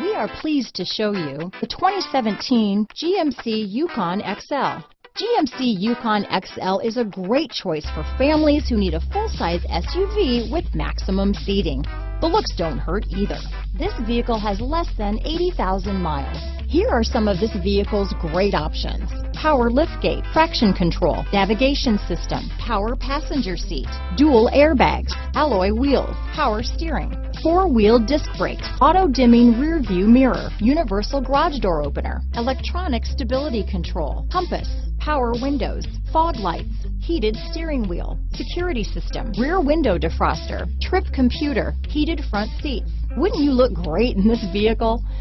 We are pleased to show you the 2017 GMC Yukon XL. GMC Yukon XL is a great choice for families who need a full-size SUV with maximum seating. The looks don't hurt either. This vehicle has less than 80,000 miles. Here are some of this vehicle's great options. Power liftgate, traction control, navigation system, power passenger seat, dual airbags, alloy wheels, power steering, four-wheel disc brakes, auto-dimming rear view mirror, universal garage door opener, electronic stability control, compass, power windows, fog lights, heated steering wheel, security system, rear window defroster, trip computer, heated front seats. Wouldn't you look great in this vehicle?